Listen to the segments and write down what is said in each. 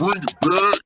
bring it back.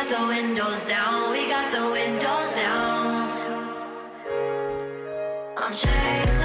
got the windows down, we got the windows down. I'm chasing.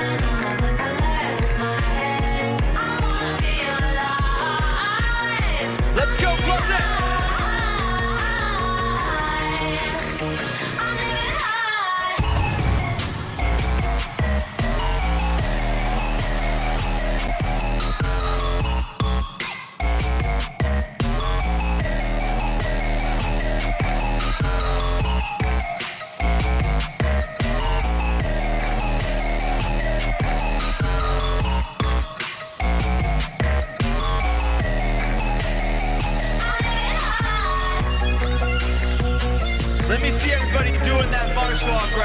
Star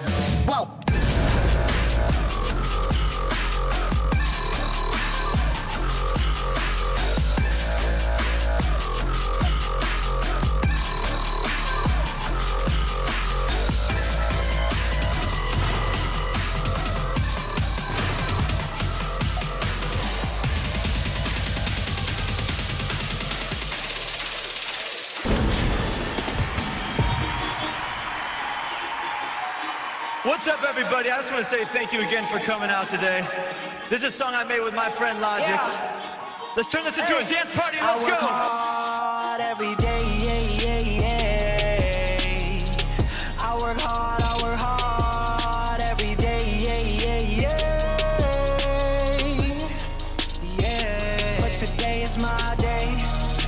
What's up, everybody? I just want to say thank you again for coming out today. This is a song I made with my friend Logic. Yeah. Let's turn this into a dance party. Let's work go. hard every day. Yeah, yeah, yeah. I work hard, I work hard every day. Yeah, yeah, yeah. Yeah. But today is my day.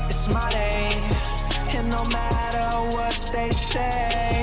It's my day. And no matter what they say,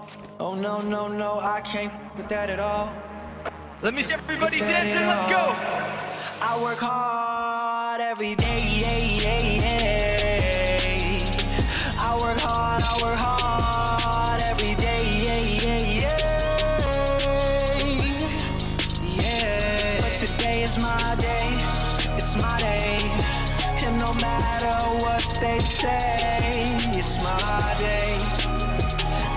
Oh no, no, no, I can't f with that at all. Let me see everybody dancing. Let's go. I work hard every day. Yeah, yeah, yeah. I work hard, I work hard every day. Yeah, yeah, yeah. Yeah. But today is my day. It's my day. And no matter what they say, it's my day.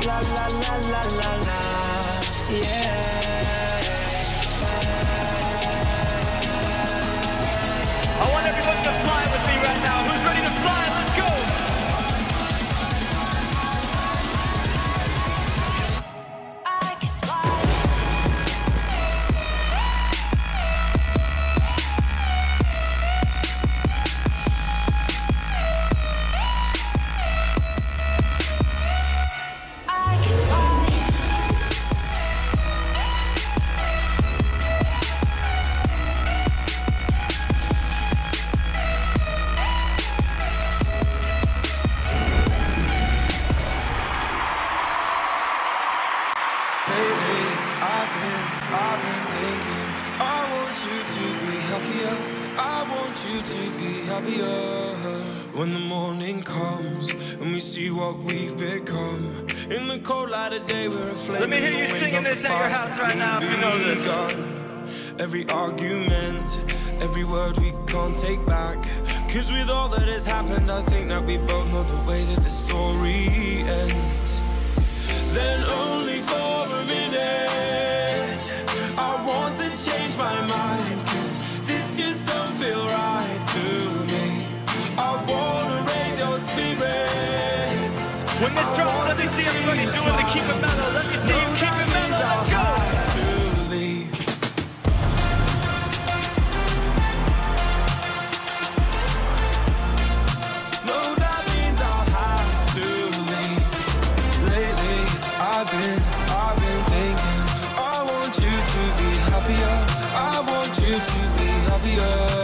La la la la la la. Yeah. I've been thinking. I want you to be happier. I want you to be happier. When the morning comes and we see what we've become. In the cold light of day, we're a flame. Let me hear you singing this at your house right now if you know this. got. Every argument, every word we can't take back. Cause with all that has happened, I think that we both know the way that the story ends then only When this drops, let me see everybody doing the keep it mellow. Let me see you keep it mellow. Let's go. I've been, I've been thinking. I want you to be happier. I want you to be happier.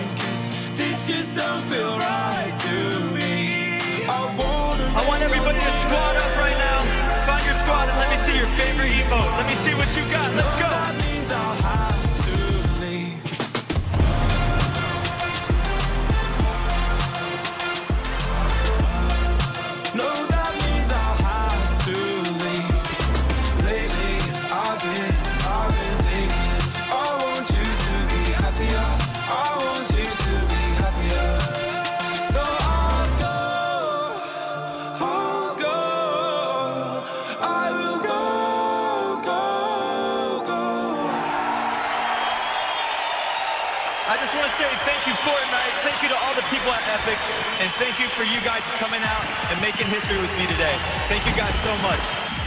say thank you, for Fortnite. Thank you to all the people at Epic. And thank you for you guys coming out and making history with me today. Thank you guys so much.